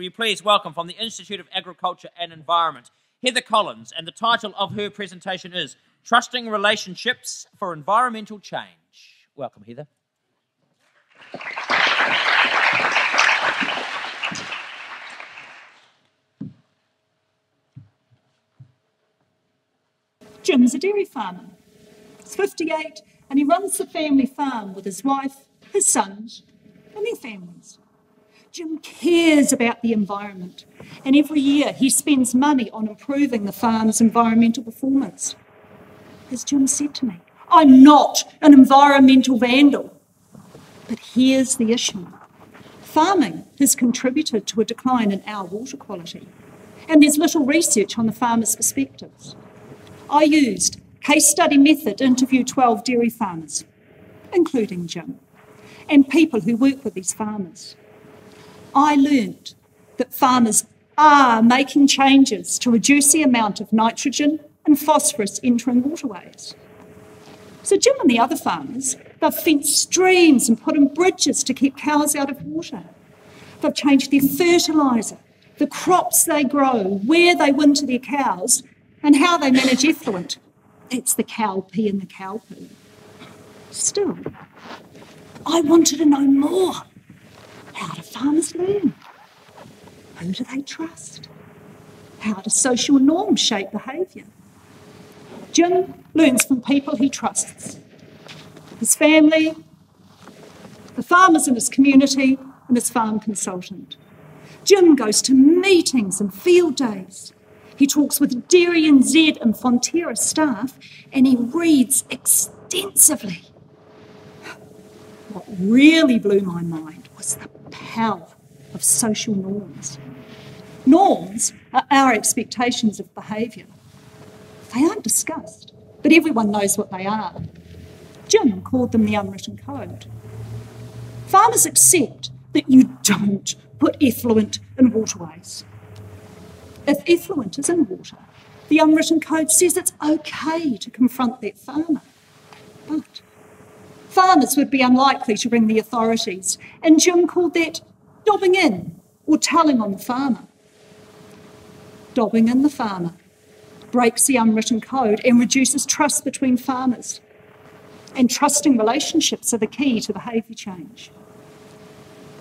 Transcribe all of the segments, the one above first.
Will you please welcome from the Institute of Agriculture and Environment, Heather Collins, and the title of her presentation is Trusting Relationships for Environmental Change. Welcome, Heather. Jim's a dairy farmer. He's 58 and he runs the family farm with his wife, his sons, and their families. Jim cares about the environment, and every year he spends money on improving the farm's environmental performance. As Jim said to me, I'm not an environmental vandal. But here's the issue farming has contributed to a decline in our water quality, and there's little research on the farmers' perspectives. I used case study method to interview 12 dairy farmers, including Jim, and people who work with these farmers. I learned that farmers are making changes to reduce the amount of nitrogen and phosphorus entering waterways. So Jim and the other farmers, they've fenced streams and put in bridges to keep cows out of water. They've changed their fertiliser, the crops they grow, where they winter their cows, and how they manage effluent. It's the cow pee and the cow poo. Still, I wanted to know more. How do farmers learn? Who do they trust? How do social norms shape behaviour? Jim learns from people he trusts his family, the farmers in his community, and his farm consultant. Jim goes to meetings and field days. He talks with Dairy NZ and Fonterra staff, and he reads extensively. What really blew my mind was the power of social norms. Norms are our expectations of behaviour. They aren't discussed, but everyone knows what they are. Jim called them the unwritten code. Farmers accept that you don't put effluent in waterways. If effluent is in water, the unwritten code says it's okay to confront that farmer. But farmers would be unlikely to ring the authorities, and Jim called that dobbing in or telling on the farmer. Dobbing in the farmer breaks the unwritten code and reduces trust between farmers. And trusting relationships are the key to behaviour change.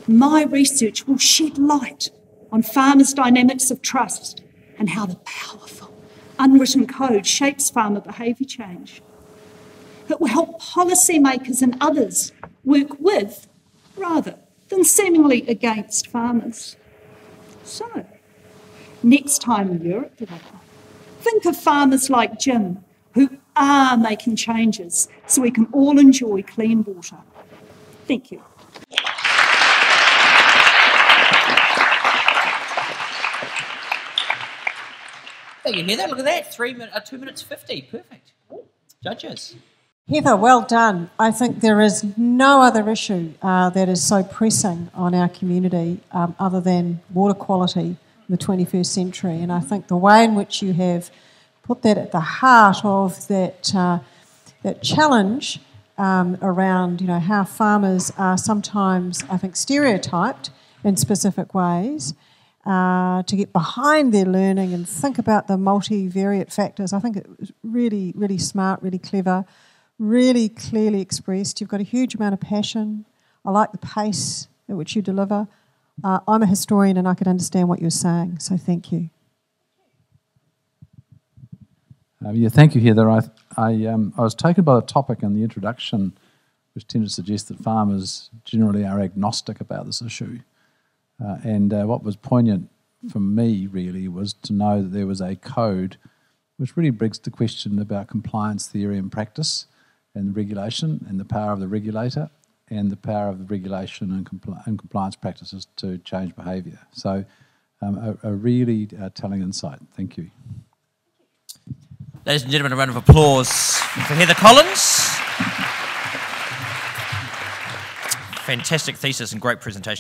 My research will shed light on farmers' dynamics of trust and how the powerful unwritten code shapes farmer behaviour change. It will help policymakers and others work with rather than seemingly against farmers. So, next time you're at think of farmers like Jim who are making changes so we can all enjoy clean water. Thank you. Thank you, Heather. Look at that. Three min- uh, two minutes 50. Perfect. Judges. Heather, well done. I think there is no other issue uh, that is so pressing on our community um, other than water quality in the 21st century. And I think the way in which you have put that at the heart of that, uh, that challenge um, around you know, how farmers are sometimes, I think, stereotyped in specific ways. Uh, to get behind their learning and think about the multivariate factors. I think it was really, really smart, really clever, really clearly expressed. You've got a huge amount of passion. I like the pace at which you deliver. Uh, I'm a historian and I could understand what you're saying, so thank you. Uh, yeah, thank you, Heather. I, I, um, I was taken by the topic and the introduction, which tended to suggest that farmers generally are agnostic about this issue. Uh, and uh, what was poignant for me really was to know that there was a code which really begs the question about compliance theory and practice and regulation and the power of the regulator and the power of the regulation and, compl- and compliance practices to change behaviour. So, um, a, a, really uh, telling insight. Thank you. Ladies and gentlemen, a round of applause for Heather Collins. Fantastic thesis and great presentation.